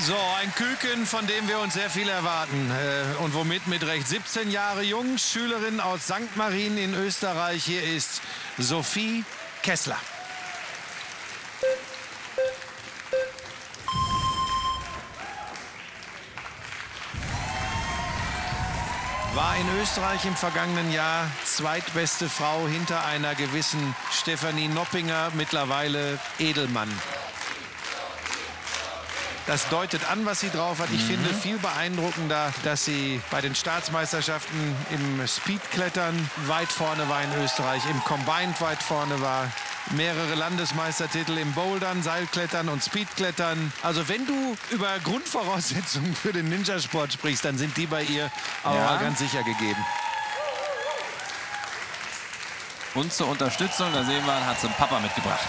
So, ein Küken, von dem wir uns sehr viel erwarten. Äh, und womit mit Recht 17 Jahre jung, Schülerin aus St. Marien in Österreich. Hier ist Sophie Kessler. War in Österreich im vergangenen Jahr zweitbeste Frau hinter einer gewissen Stefanie Noppinger, mittlerweile Edelmann. Das deutet an, was sie drauf hat. Ich Mhm. finde viel beeindruckender, dass sie bei den Staatsmeisterschaften im Speedklettern weit vorne war in Österreich, im Combined weit vorne war. Mehrere Landesmeistertitel im Bouldern, Seilklettern und Speedklettern. Also wenn du über Grundvoraussetzungen für den Ninjasport sprichst, dann sind die bei ihr aber Ja. mal ganz sicher gegeben. Und zur Unterstützung, da sehen wir, hat sie einen Papa mitgebracht.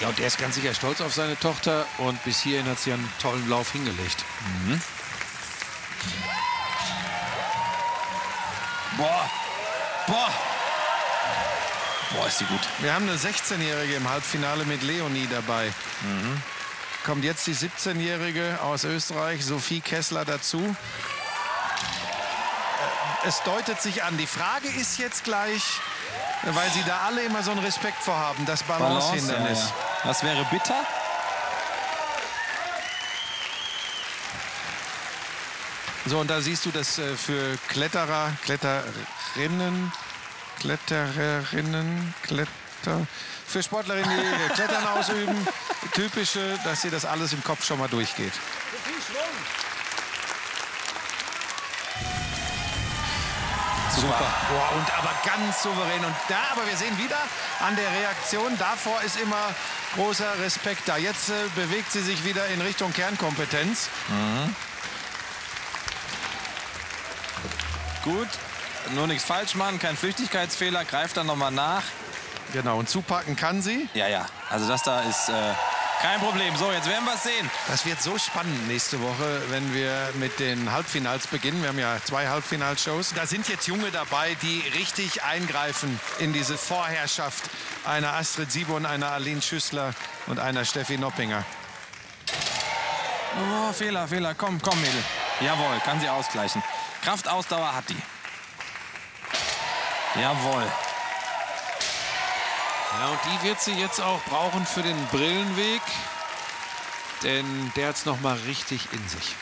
Ja, und der ist ganz sicher stolz auf seine Tochter und bis hierhin hat sie einen tollen Lauf hingelegt. Boah, boah. Boah, ist die gut. Wir haben eine 16-Jährige im Halbfinale mit Leonie dabei. Kommt jetzt die 17-Jährige aus Österreich, Sophie Kessler, dazu. Äh, Es deutet sich an. Die Frage ist jetzt gleich, weil sie da alle immer so einen Respekt vor haben, das Balancehindernis. ja, ja. Das wäre bitter. So, und da siehst du das äh, für Kletterer, Kletterinnen, Klettererinnen, Kletter... Für Sportlerinnen, die Klettern ausüben, typische, dass sie das alles im Kopf schon mal durchgeht. Super. Boah, und aber ganz souverän. Und da, aber wir sehen wieder an der Reaktion, davor ist immer großer Respekt da. Jetzt äh, bewegt sie sich wieder in Richtung Kernkompetenz. Gut. Nur nichts falsch machen, kein Flüchtigkeitsfehler. Greift dann nochmal nach. Genau, und zupacken kann sie. Ja, ja. Also das da ist äh, kein Problem. So, jetzt werden wir es sehen. Das wird so spannend nächste Woche, wenn wir mit den Halbfinals beginnen. Wir haben ja zwei Halbfinalshows. Da sind jetzt Junge dabei, die richtig eingreifen in diese Vorherrschaft einer Astrid Sibon, einer Aline Schüssler und einer Steffi Noppinger. Oh, Fehler, Fehler. Komm, komm, Mädel. Jawohl, kann sie ausgleichen. Kraftausdauer hat die. Jawohl. Ja, und die wird sie jetzt auch brauchen für den Brillenweg. Denn der hat es noch mal richtig in sich.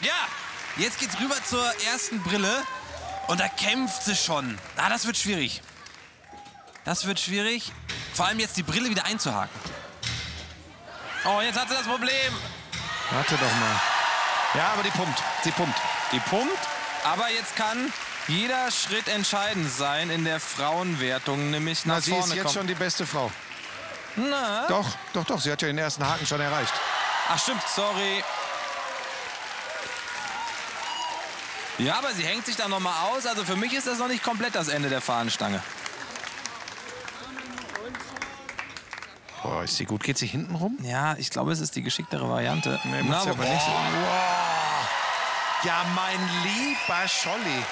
Ja, jetzt geht's rüber zur ersten Brille. Und da kämpft sie schon. Ah, das wird schwierig. Das wird schwierig. Vor allem jetzt die Brille wieder einzuhaken. Oh, jetzt hat sie das Problem. Warte doch mal. Ja, aber die pumpt. Sie pumpt. Die pumpt, aber jetzt kann jeder Schritt entscheidend sein in der Frauenwertung, nämlich nach Na, sie vorne ist jetzt kommen. schon die beste Frau. Na? Doch, doch, doch. Sie hat ja den ersten Haken schon erreicht. Ach stimmt, sorry. Ja, aber sie hängt sich da noch mal aus. Also für mich ist das noch nicht komplett das Ende der Fahnenstange. Boah, ist sie gut. Geht sie hinten rum? Ja, ich glaube, es ist die geschicktere Variante. Nee, sie wo- aber nicht. Wow. Ja, mein lieber Scholli.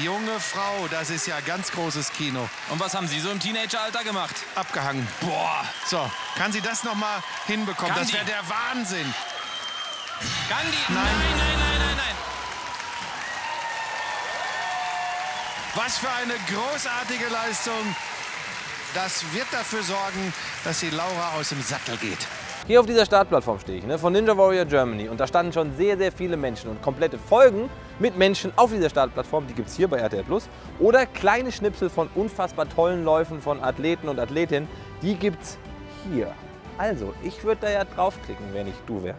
Junge Frau, das ist ja ganz großes Kino. Und was haben Sie so im Teenageralter gemacht? Abgehangen. Boah, So, kann sie das noch mal hinbekommen? Kann das wäre der Wahnsinn. Gandhi. Nein. nein, nein, nein, nein, nein. Was für eine großartige Leistung. Das wird dafür sorgen, dass die Laura aus dem Sattel geht. Hier auf dieser Startplattform stehe ich, ne, von Ninja Warrior Germany. Und da standen schon sehr, sehr viele Menschen. Und komplette Folgen mit Menschen auf dieser Startplattform, die gibt es hier bei RTL Plus. Oder kleine Schnipsel von unfassbar tollen Läufen von Athleten und Athletinnen, die gibt es hier. Also, ich würde da ja draufklicken, wenn ich du wäre.